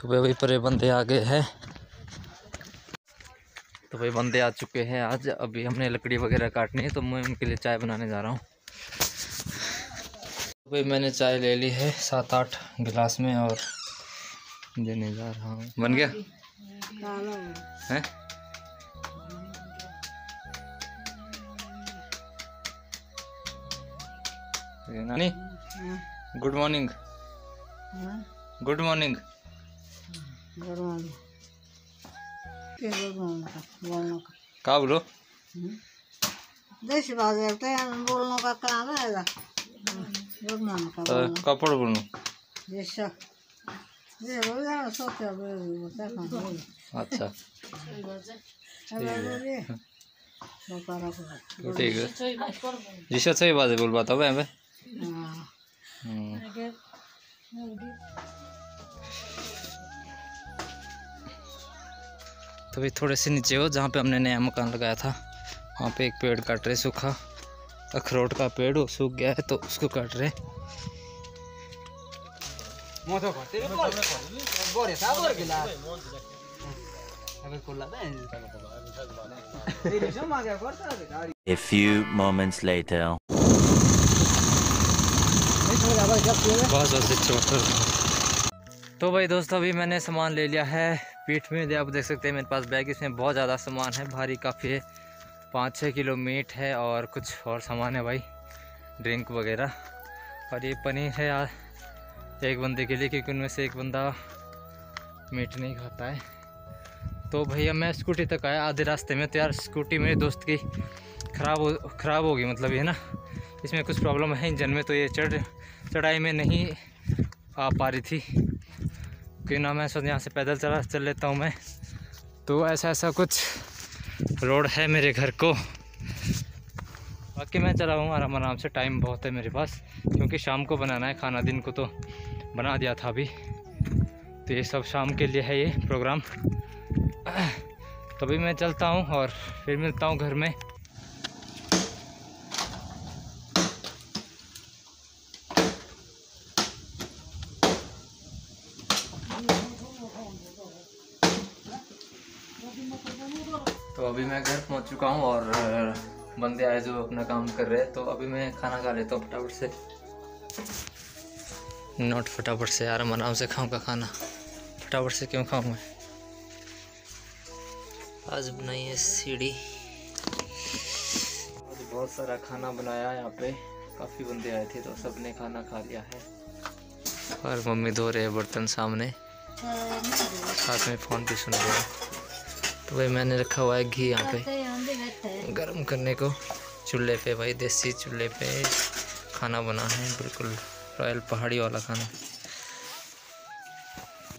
तो भाई पर बंदे आ गए हैं। तो भाई बंदे आ चुके हैं आज। अभी हमने लकड़ी वगैरह काटनी है तो मैं उनके लिए चाय बनाने जा रहा हूँ। तो भाई मैंने चाय ले ली है सात आठ गिलास में और देने जा रहा हूँ। बन गया? है? नानी? गुड मॉर्निंग गुड मॉर्निंग का बोलो? देश बाज़ार बोलने का काम है का बोलना। कपड़ बोलूँ जैसा ये हो? जाना सोचा बोलता है। अच्छा तो ठीक है। जिसका सही बात है बोल बात अब हमें तो भी थोड़े से नीचे हो जहाँ पे हमने नया मकान लगाया था। वहाँ पे एक पेड़ काट रहे सूखा। अखरोट का पेड़ वो सूख गया है तो उसको काट रहे A few moments later. बहुत चोट तो भाई दोस्तों अभी मैंने सामान ले लिया है। पीठ में आप देख सकते हैं मेरे पास बैग इसमें बहुत ज़्यादा सामान है, भारी काफ़ी है। पाँच छः किलो मीट है और कुछ और सामान है भाई, ड्रिंक वगैरह। और ये पनीर है यार, एक बंदे के लिए, क्योंकि उनमें से एक बंदा मीट नहीं खाता है। तो भैया, मैं स्कूटी तक आया, आधे रास्ते में तो यार स्कूटी मेरे दोस्त की ख़राब हो, ख़राब होगी मतलब ये ना, इसमें कुछ प्रॉब्लम है इंजन में तो ये चढ़, चढ़ाई में नहीं आ पा रही थी। क्यों ना मैं सोच यहाँ से पैदल चला, चल लेता हूँ मैं। तो ऐसा ऐसा कुछ रोड है मेरे घर को। बाकी मैं चला हूँ, आराम आराम से। टाइम बहुत है मेरे पास, क्योंकि शाम को बनाना है खाना, दिन को तो बना दिया था अभी। तो ये सब शाम के लिए है ये प्रोग्राम तभी मैं चलता हूँ और फिर मिलता हूँ घर में। तो अभी मैं घर पहुँच चुका हूँ और बंदे आए जो अपना काम कर रहे हैं। तो अभी मैं खाना खा लेता हूँ फटाफट से। नोट फटाफट से आराम आराम से खाऊँगा खाना। फटाफट से क्यों खाऊं मैं? आज बनाई है सीढ़ी। आज बहुत सारा खाना बनाया यहाँ पे। काफ़ी बंदे आए थे तो सबने खाना खा लिया है। और मम्मी धो रहे हैं बर्तन सामने। साथ में फ़ोन भी सुन रहे हैं। तो भाई मैंने रखा हुआ है घी यहाँ पे। गर्म करने को। चूल्हे पे भाई देसी चूल्हे पे खाना बना है बिल्कुल रॉयल पहाड़ी वाला खाना।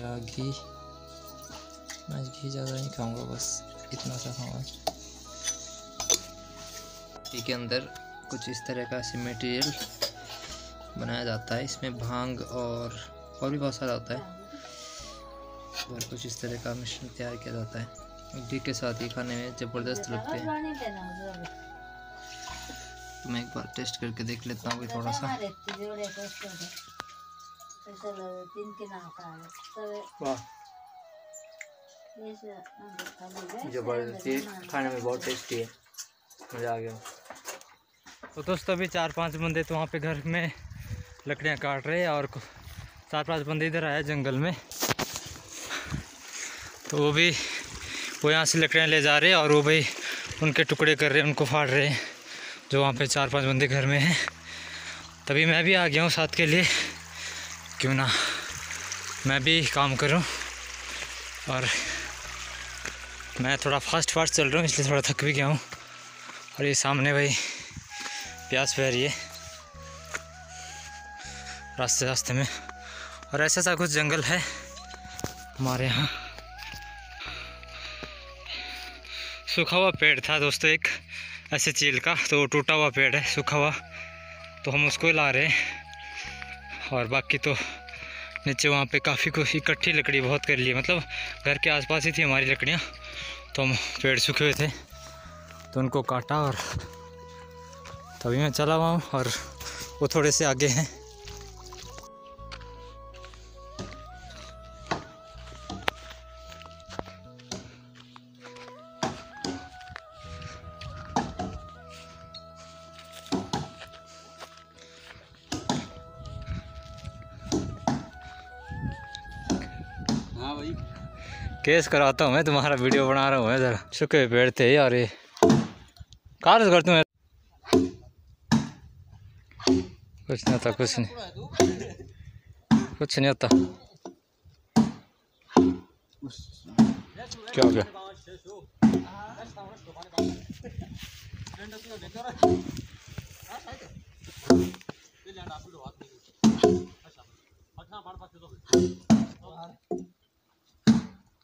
या घी। मैं घी ज़्यादा नहीं खाऊँगा बस इतना सा खाऊँगा। घी के अंदर कुछ इस तरह का सी मटेरियल बनाया जाता है। इसमें भाँग और और भी बहुत सारा होता है। और कुछ इस तरह का मिश्रण तैयार किया जाता है। घी के साथ ही खाने में ज़बरदस्त लगते हैं। तो मैं एक बार टेस्ट करके देख लेता हूँ भाई थोड़ा सा। वाह। ज़बरदस्ती खाने में बहुत टेस्टी है। मज़ा आ गया। तो दोस्तों अभी चार पाँच बंदे तो वहाँ पे घर में लकड़ियाँ काट रहे हैं और चार पाँच बंदे इधर आए जंगल में। तो वो भी वो यहाँ से लकड़ियाँ ले जा रहे हैं और वो भाई उनके टुकड़े कर रहे हैं, उनको फाड़ रहे हैं, जो वहाँ पे चार पाँच बंदे घर में हैं। तभी मैं भी आ गया हूँ साथ के लिए। क्यों ना? मैं भी काम करूँ और मैं थोड़ा फास्ट फास्ट चल रहा हूँ, इसलिए थोड़ा थक भी गया हूँ। और ये सामने भाई प्यास बह रही है रास्ते रास्ते में। और ऐसा सा कुछ जंगल है हमारे यहाँ। सूखा हुआ पेड़ था दोस्तों एक, ऐसे चील का तो टूटा हुआ पेड़ है, सूखा हुआ। तो हम उसको ला रहे हैं, और बाकी तो नीचे वहाँ पे काफ़ी कुछ इकट्ठी लकड़ी बहुत कर ली मतलब घर के आसपास ही थी हमारी लकड़ियाँ तो हम पेड़ सूखे हुए थे तो उनको काटा और तभी मैं चला हुआ और वो थोड़े से आगे हैं। हाँ भाई। केस कराता हूँ मैं, तुम्हारा वीडियो बना रहा हूँ मैं जरा। सूखे पेड़ थे यार ये। से करते हूँ कुछ नहीं होता, कुछ नहीं। कुछ नहीं होता। क्या हो गया? नहीं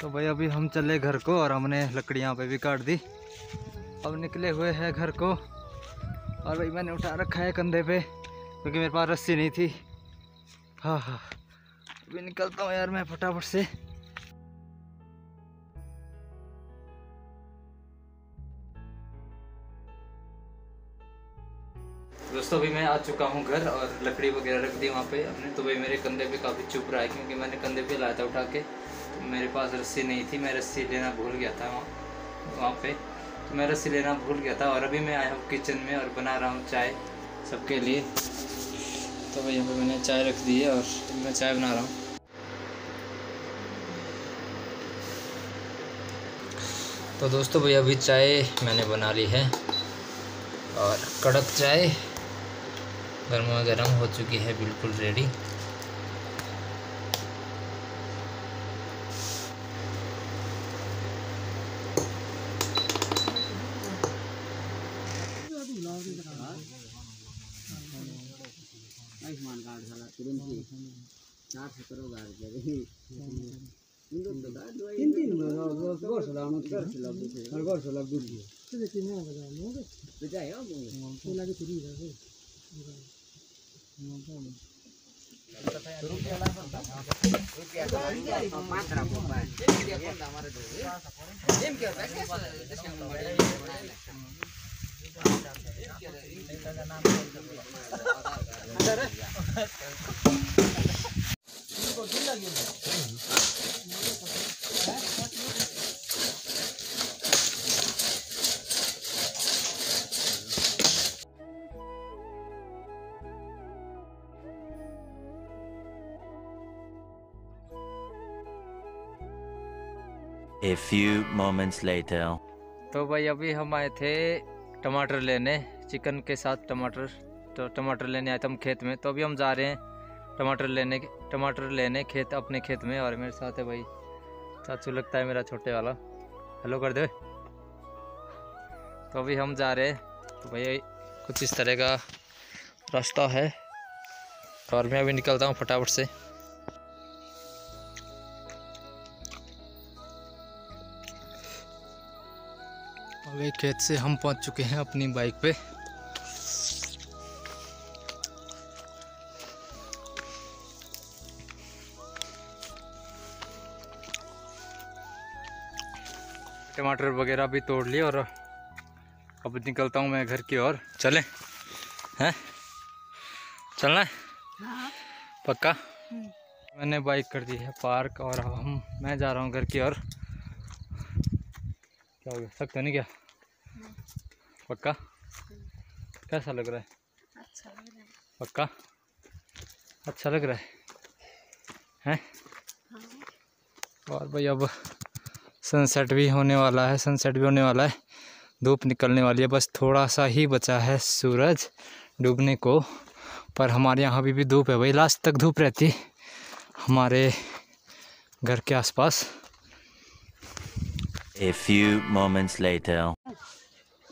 तो भाई अभी हम चले घर को और हमने लकड़ियाँ पे भी काट दी। अब निकले हुए हैं घर को। और भाई मैंने उठा रखा है कंधे पे, क्योंकि मेरे पास रस्सी नहीं थी। हाँ हाँ। अभी निकलता हूँ यार मैं फटाफट से। दोस्तों, अभी मैं आ चुका हूँ घर और लकड़ी वगैरह रख दी वहाँ पे। अपने तो भाई मेरे कंधे पे काफ़ी चुप रहा है, क्योंकि मैंने कंधे पे लाया था उठा के। मेरे पास रस्सी नहीं थी, मैं रस्सी लेना भूल गया था वहाँ वहाँ पे। तो मैं रस्सी लेना भूल गया था और अभी मैं आया हूँ किचन में और बना रहा हूँ चाय सबके लिए। तो यहाँ पे मैंने चाय रख दी है और मैं चाय बना रहा हूँ। तो दोस्तों भैया अभी चाय मैंने बना ली है और कड़क चाय गर्मा गर्म हो चुकी है, बिल्कुल रेडी आयुष्मान कार्ड साला तुरंत ही चार सौ करोड़ तो दवाई तीन तीन गोर से लाना गोर से दूसरे और गोर से लाभ दूसरे तो देखिए मैं बता दूँगा तो जाए अब तो लगे फ्री रहे पाँच रहा हमारे एम क्या होता है कैसे A few moments later. तो भाई अभी हम आए थे टमाटर लेने, चिकन के साथ टमाटर तो टमाटर लेने आए थे हम खेत में तो अभी हम जा रहे हैं टमाटर लेने टमाटर लेने खेत, अपने खेत में, और मेरे साथ है भाई, चाचू लगता है मेरा छोटे वाला। हेलो कर दे तो अभी हम जा रहे हैं तो भाई कुछ इस तरह का रास्ता है, और मैं अभी निकलता हूँ फटाफट से। अभी खेत से हम पहुँच चुके हैं अपनी बाइक पे। टमाटर वगैरह भी तोड़ लिए और अब निकलता हूँ मैं घर की ओर। चले हैं? चलना है? पक्का? मैंने बाइक कर दी है पार्क और अब हम मैं जा रहा हूँ घर की ओर। क्या हो गया? सकता नहीं क्या? पक्का? कैसा लग रहा है? पक्का? अच्छा लग रहा है? हैं? और भाई अब सनसेट भी होने वाला है सनसेट भी होने वाला है। धूप निकलने वाली है बस थोड़ा सा ही बचा है सूरज डूबने को। पर हमारे यहाँ अभी भी धूप है भाई लास्ट तक धूप रहती है हमारे घर के आसपास। A few moments later.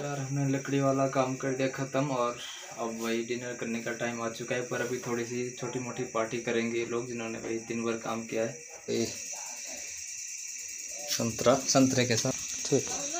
यार हमने लकड़ी वाला काम कर दिया ख़त्म और अब वही डिनर करने का टाइम आ चुका है पर अभी थोड़ी सी छोटी मोटी पार्टी करेंगे लोग जिन्होंने वही दिन भर काम किया है संतरा संतरे के साथ ठीक